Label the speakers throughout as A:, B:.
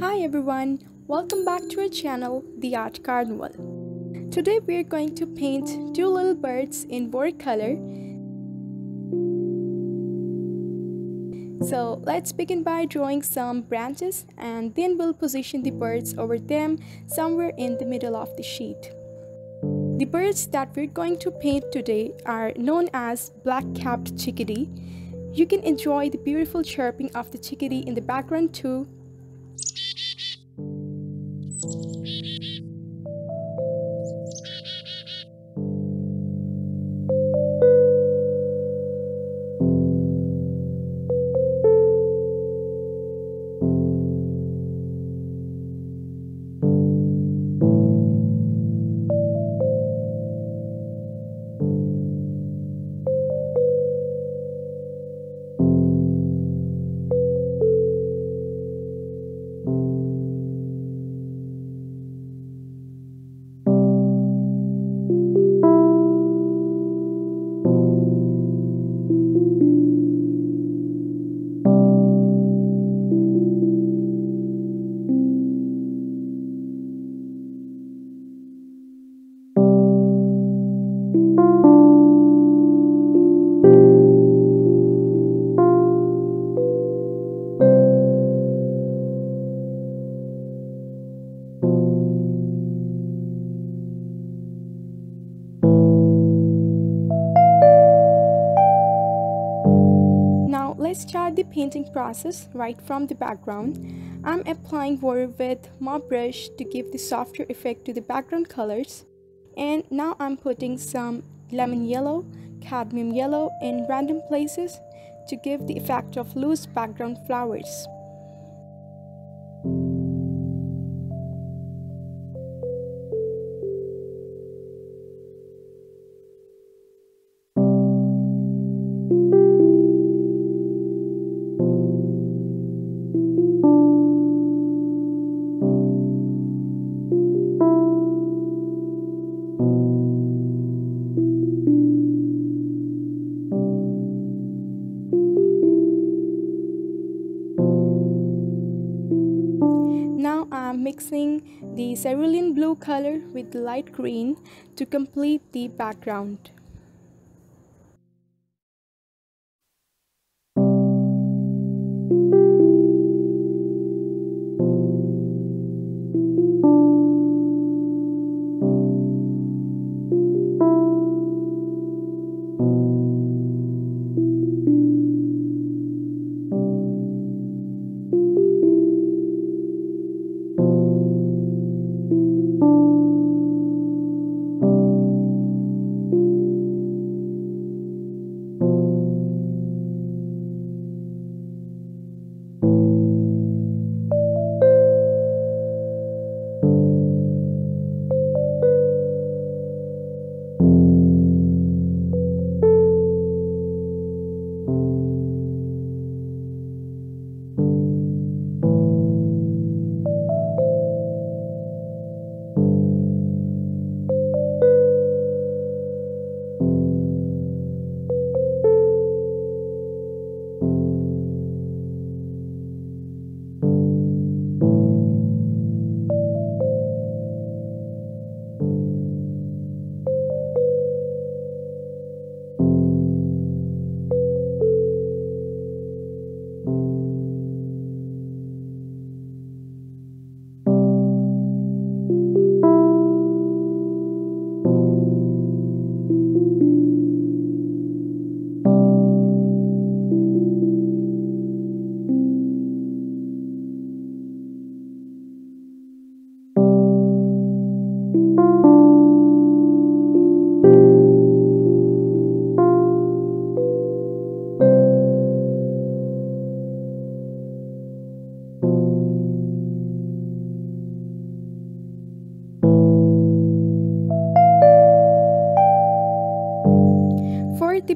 A: Hi everyone, welcome back to our channel, The Art Carnival. Today we are going to paint two little birds in watercolor. So let's begin by drawing some branches and then we'll position the birds over them somewhere in the middle of the sheet. The birds that we're going to paint today are known as black-capped chickadee. You can enjoy the beautiful chirping of the chickadee in the background too painting process right from the background. I'm applying water with my brush to give the softer effect to the background colors. And now I'm putting some lemon yellow, cadmium yellow in random places to give the effect of loose background flowers. Blue color with light green to complete the background.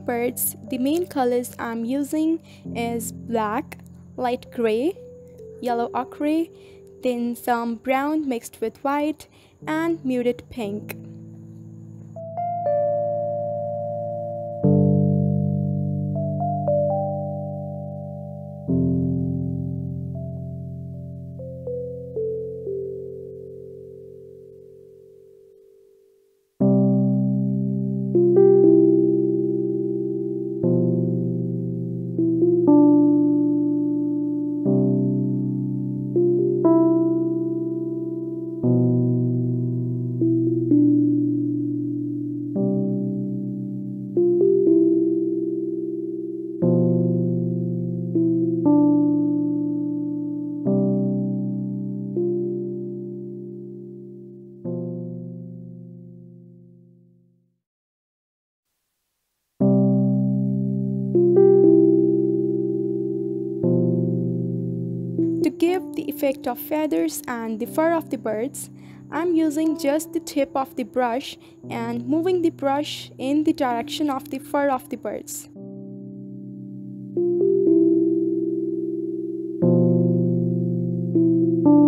A: Birds, the main colors I'm using is black, light gray, yellow ochre, then some brown mixed with white, and muted pink. Effect of feathers and the fur of the birds, I'm using just the tip of the brush and moving the brush in the direction of the fur of the birds. You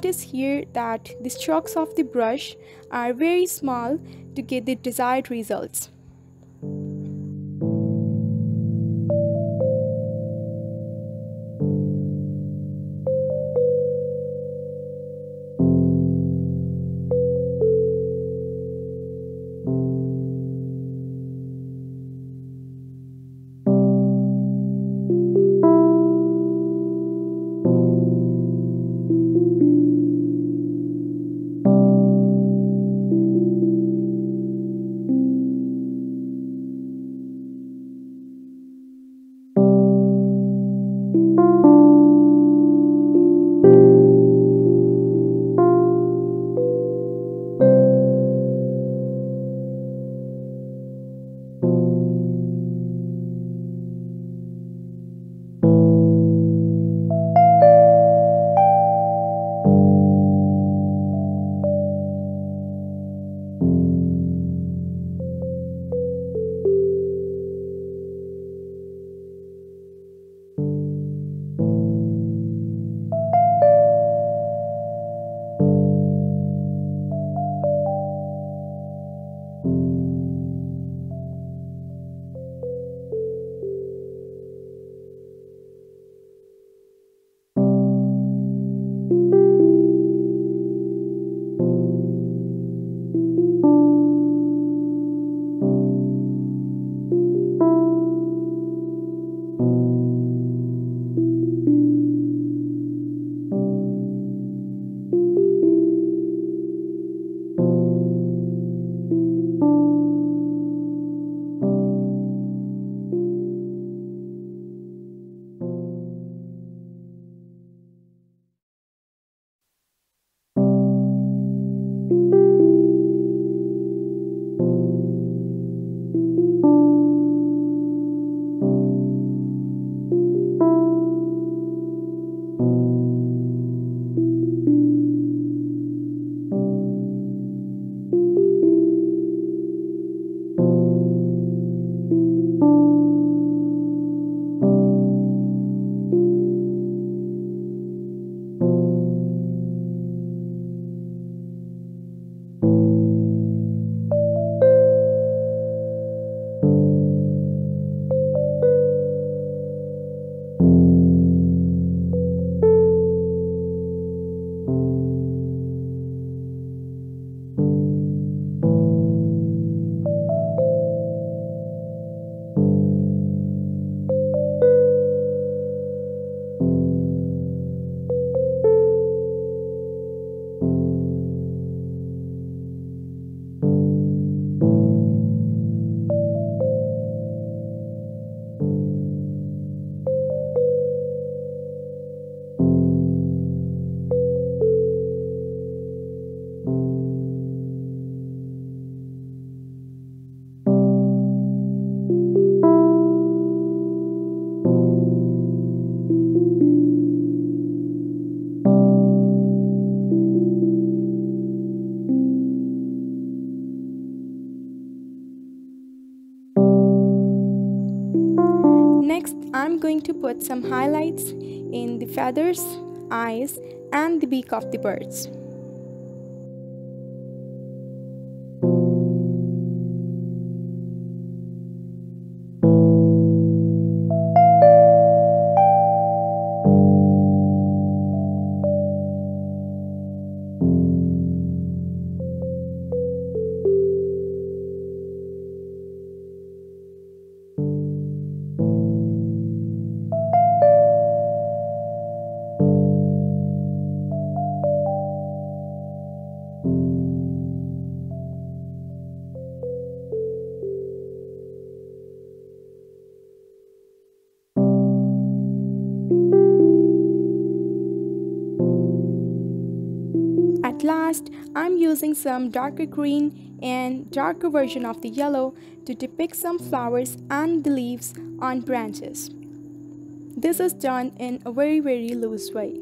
A: notice here that the strokes of the brush are very small to get the desired results. Going to put some highlights in the feathers, eyes, and the beak of the birds. I'm using some darker green and darker version of the yellow to depict some flowers and the leaves on branches. This is done in a very very loose way.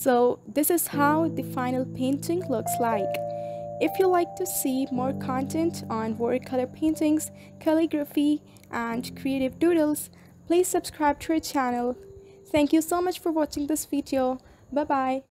A: So this is how the final painting looks like. If you like to see more content on watercolor paintings, calligraphy, and creative doodles, please subscribe to our channel. Thank you so much for watching this video. Bye bye.